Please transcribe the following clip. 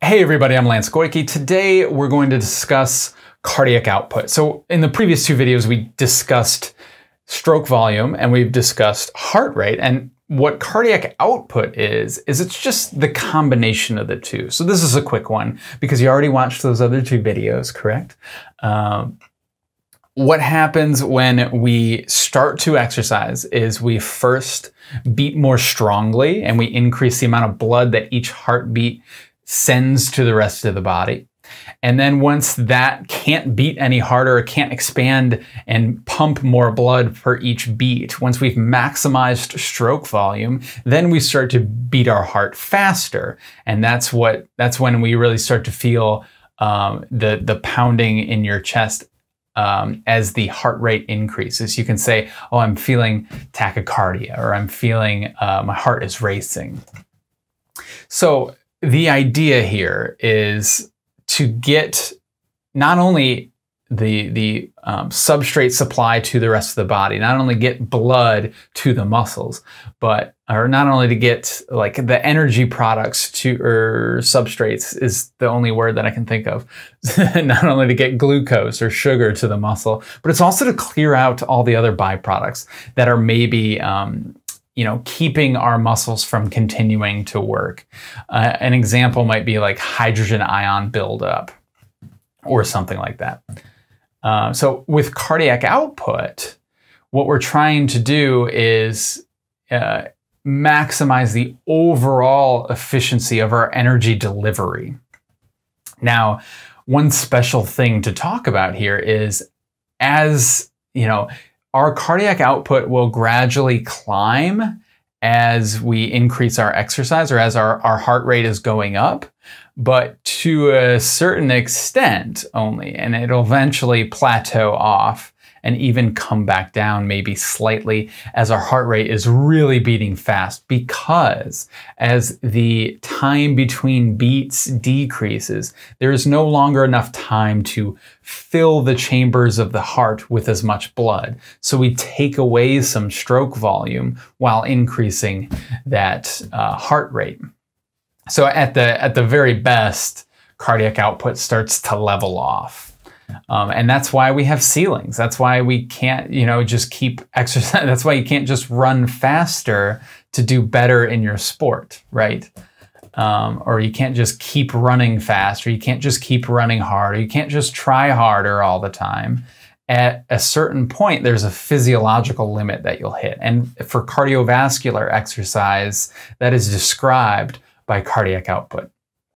Hey everybody, I'm Lance Goyke. Today we're going to discuss cardiac output. So in the previous two videos we discussed stroke volume and we've discussed heart rate and what cardiac output is, is it's just the combination of the two. So this is a quick one because you already watched those other two videos, correct? Um, what happens when we start to exercise is we first beat more strongly and we increase the amount of blood that each heartbeat sends to the rest of the body. And then once that can't beat any harder, it can't expand and pump more blood for each beat, once we've maximized stroke volume, then we start to beat our heart faster. And that's what that's when we really start to feel um, the the pounding in your chest um, as the heart rate increases. You can say, "Oh, I'm feeling tachycardia," or "I'm feeling uh, my heart is racing." So the idea here is to get not only the the um, substrate supply to the rest of the body, not only get blood to the muscles, but or not only to get like the energy products to or substrates is the only word that I can think of. not only to get glucose or sugar to the muscle, but it's also to clear out all the other byproducts that are maybe um, you know, keeping our muscles from continuing to work. Uh, an example might be like hydrogen ion buildup or something like that. Uh, so with cardiac output, what we're trying to do is uh, maximize the overall efficiency of our energy delivery. Now, one special thing to talk about here is as, you know, our cardiac output will gradually climb as we increase our exercise or as our, our heart rate is going up, but to a certain extent only, and it'll eventually plateau off and even come back down maybe slightly as our heart rate is really beating fast because as the time between beats decreases, there is no longer enough time to fill the chambers of the heart with as much blood. So we take away some stroke volume while increasing that uh, heart rate. So at the at the very best, cardiac output starts to level off. Um, and that's why we have ceilings. That's why we can't, you know, just keep exercise. That's why you can't just run faster to do better in your sport, right? Um, or you can't just keep running fast, or you can't just keep running hard, or you can't just try harder all the time. At a certain point, there's a physiological limit that you'll hit. And for cardiovascular exercise, that is described by cardiac output.